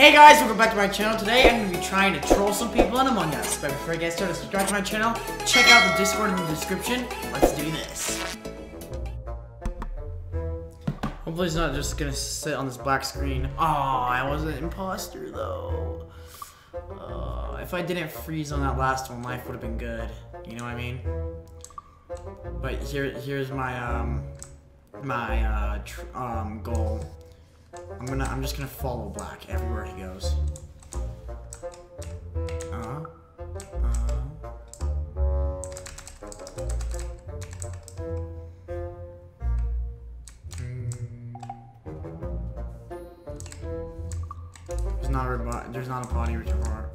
Hey guys, welcome back to my channel. Today I'm going to be trying to troll some people in Among Us. But before I get started, subscribe to my channel, check out the Discord in the description. Let's do this. Hopefully it's not just going to sit on this black screen. Oh, I was an imposter though. Uh, if I didn't freeze on that last one, life would have been good. You know what I mean? But here, here's my um, my uh, um, goal. I'm gonna, I'm just gonna follow Black everywhere he goes. Uh, uh. There's not a. There's not a body report.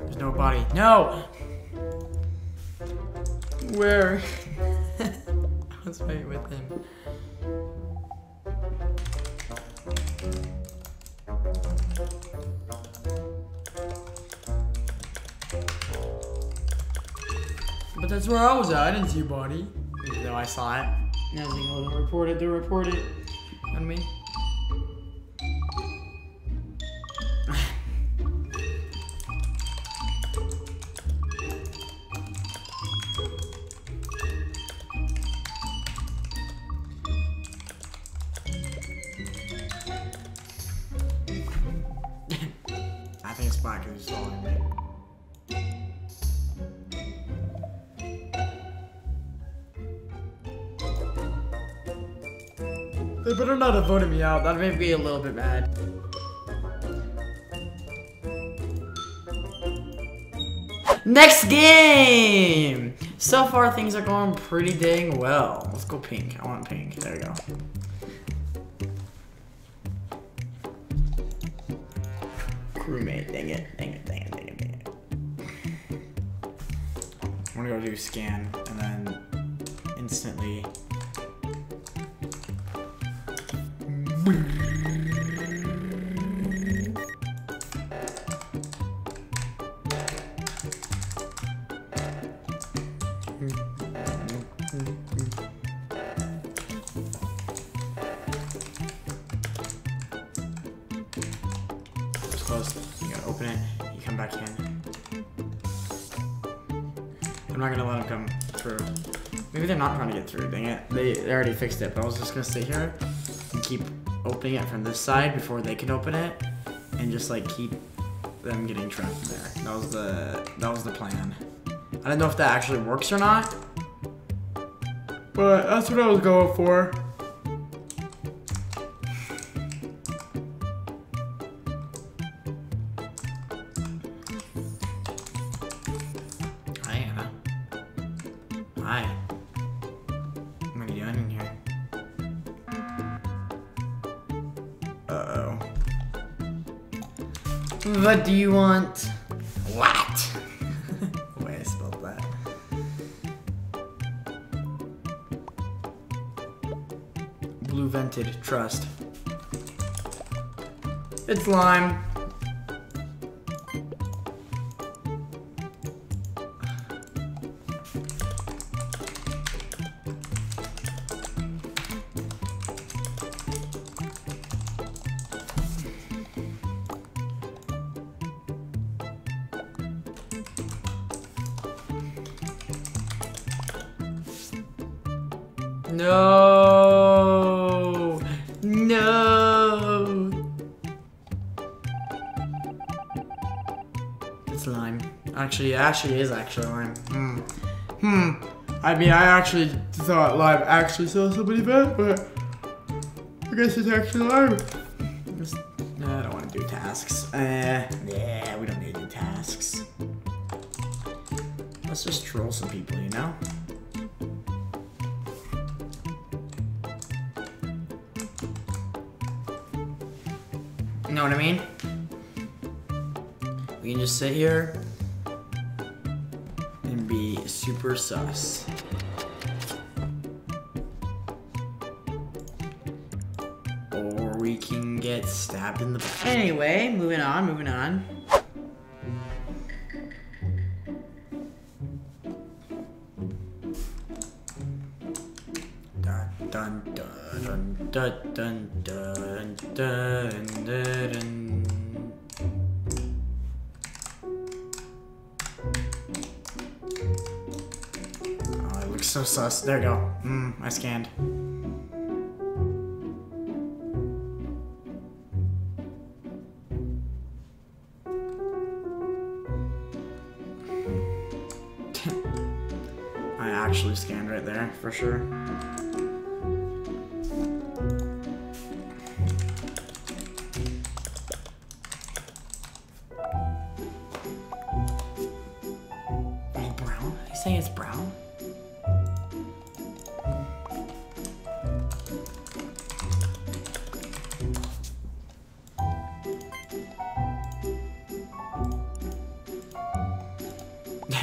There's no body. No. Where? I was right with him. But that's where I was at. I didn't see a body. Even though I saw it. Was like, oh, don't report it, don't report it. You? Better not have voted me out. That made me a little bit mad. Next game! So far, things are going pretty dang well. Let's go pink. I want pink. There we go. Crewmate. Dang it. Dang it. Dang it. Dang it. Dang it. I'm gonna go do scan and then instantly fixed it, but I was just gonna sit here and keep opening it from this side before they can open it, and just like keep them getting trapped there. That was the that was the plan. I don't know if that actually works or not, but that's what I was going for. What do you want? What? the way I spelled that. Blue vented trust. It's lime. No. It's lime. Actually, it actually is actually lime. Hmm. Hmm. I mean, I actually thought lime actually saw somebody bad, but I guess it's actually lime. You know what I mean? We can just sit here and be super sus. Or we can get stabbed in the. Anyway, moving on, moving on. Dun, dun, dun, dun, dun, dun, dun. Oh, it looks so sus. There we go. Mmm, I scanned. I actually scanned right there, for sure. Saying it's brown? I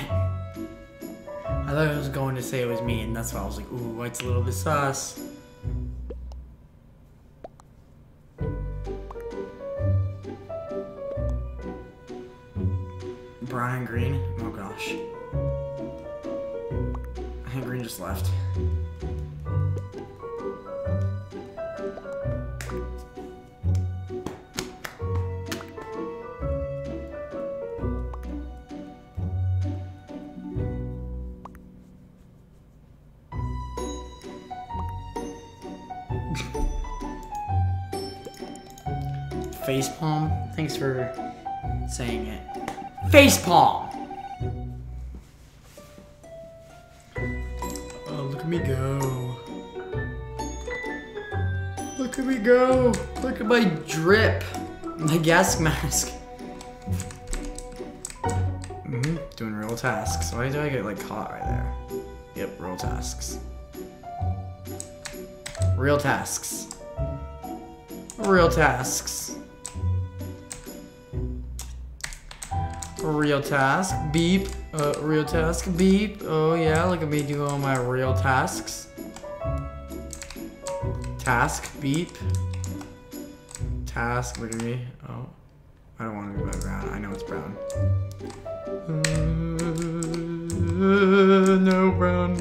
thought I was going to say it was me, and that's why I was like, ooh, white's a little bit sus. Brown and green? Oh gosh. Just left. Facepalm? Thanks for saying it. Facepalm! My drip. My gas mask. hmm Doing real tasks. Why do I get like caught right there? Yep, real tasks. Real tasks. Real tasks. Real task. Beep. Uh, real task. Beep. Oh yeah, look at me do all my real tasks. Task. Beep. Task. Me. Oh. I don't want to be brown. I know it's brown. Uh, no brown.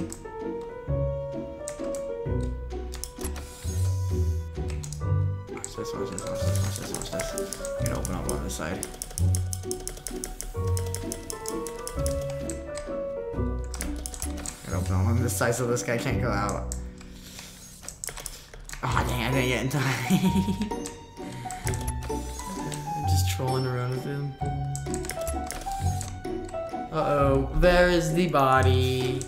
Watch this, watch this, watch this, watch this, watch this. I'm gonna open up on this side. Gotta open up on this side so this guy can't go out. Oh dang, I didn't get in time. There is the body.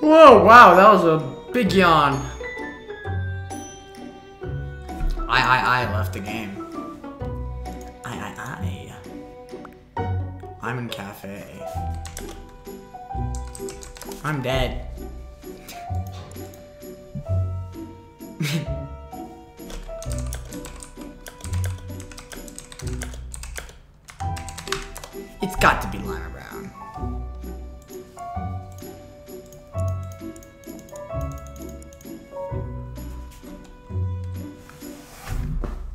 Whoa, wow, that was a big yawn. I, I, I left the game. I, I, I. I'm in cafe. I'm dead. got to be Lima Brown.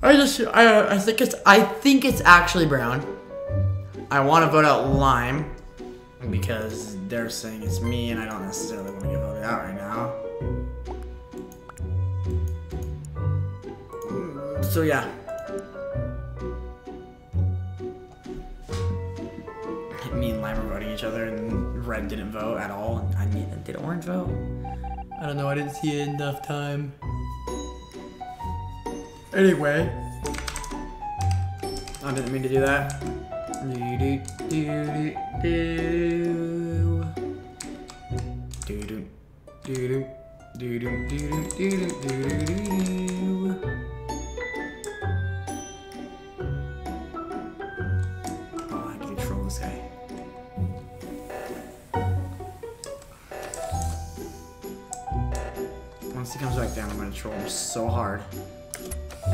I just I, I think it's I think it's actually brown. I want to vote out lime because they're saying it's me and I don't necessarily want to get voted out right now. Mm, So yeah. Each other and red didn't vote at all. And I mean, did orange vote? I don't know. I didn't see it enough time. Anyway. I didn't mean to do that. Do do do do do do do do do do do do do do do Oh, Once he comes back down, I'm gonna troll him so hard. I'm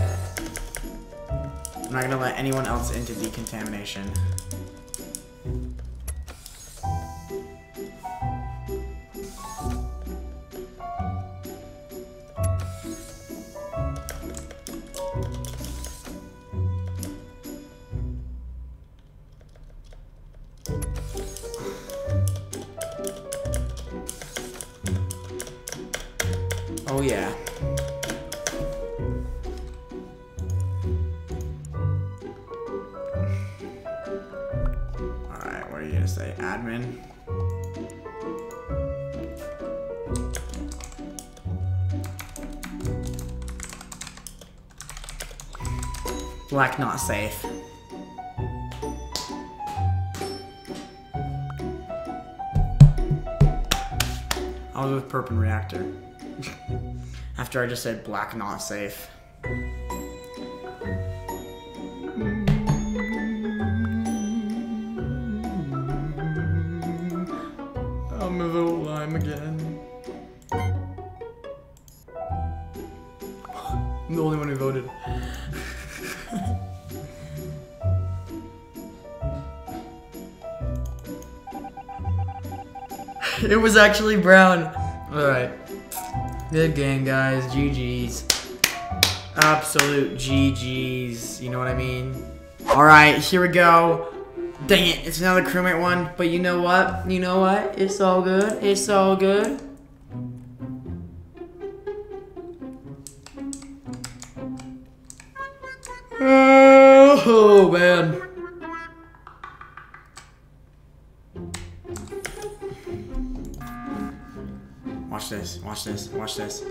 not gonna let anyone else into decontamination. Oh yeah. Alright, what are you gonna say? Admin? Black not safe. I was with Perp and Reactor. After I just said black not safe. I'm a little lime again. I'm the only one who voted. it was actually brown. Good game, guys. GG's. Absolute GG's. You know what I mean? Alright, here we go. Dang it, it's another crewmate one. But you know what? You know what? It's all good. It's all good.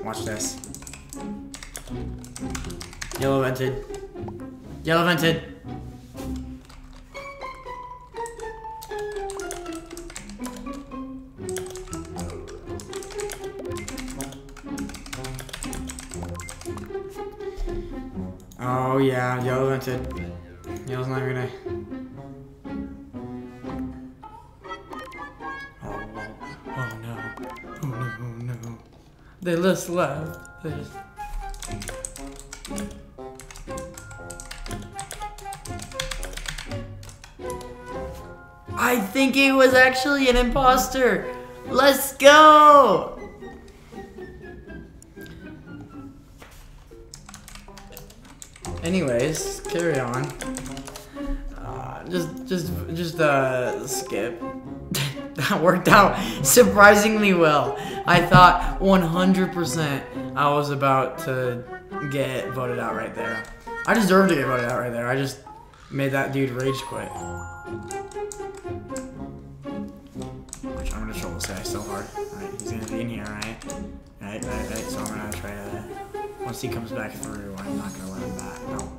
Watch this. Yellow vented. Yellow vented. Oh yeah, yellow vented. Left. They just. I think he was actually an imposter. Let's go. Anyways, carry on. Uh, just, just, just uh, skip. worked out surprisingly well. I thought 100% I was about to get voted out right there. I deserve to get voted out right there. I just made that dude rage quit. Which I'm gonna troll this guy so hard. Alright, he's gonna be in here, right? Right, right, right. So I'm gonna try to. Once he comes back through, I'm not gonna let him back. No.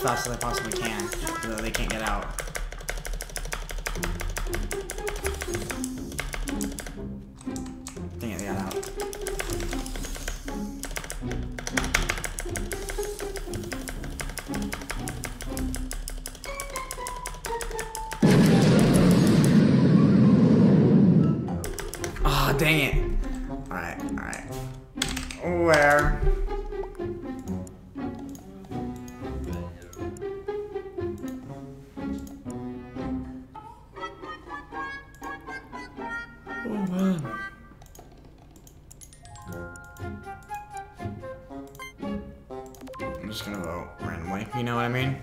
As fast as I possibly can, so that they can't get out. Dang it, they got out. Ah, dang it. Oh man. I'm just gonna vote randomly. You know what I mean?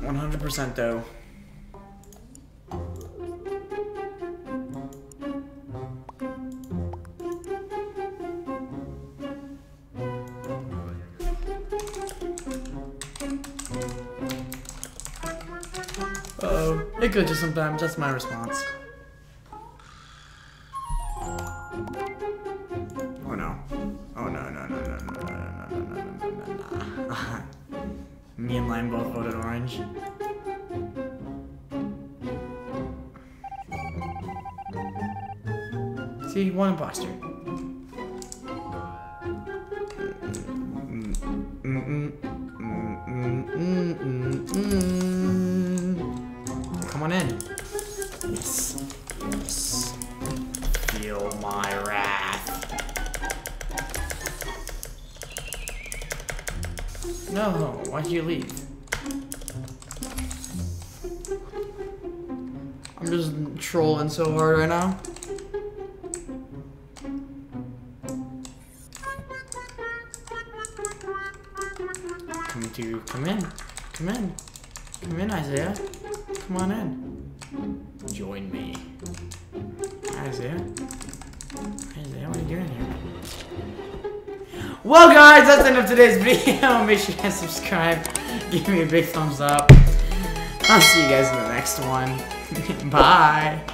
One hundred percent though. It could just sometimes. That's my response. So hard right now. Come to, come in, come in, come in, Isaiah. Come on in. Join me. Isaiah. Isaiah, what are you doing here? Well, guys, that's the end of today's video. Make sure you guys subscribe. Give me a big thumbs up. I'll see you guys in the next one. Bye.